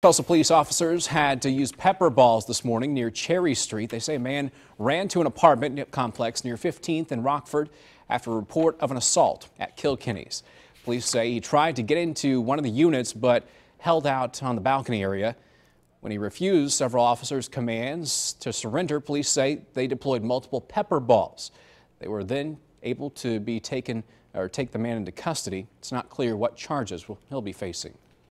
Tulsa police officers had to use pepper balls this morning near Cherry Street. They say a man ran to an apartment complex near 15th and Rockford after a report of an assault at Kilkenny's. Police say he tried to get into one of the units but held out on the balcony area. When he refused several officers' commands to surrender, police say they deployed multiple pepper balls. They were then able to be taken or take the man into custody. It's not clear what charges he'll be facing.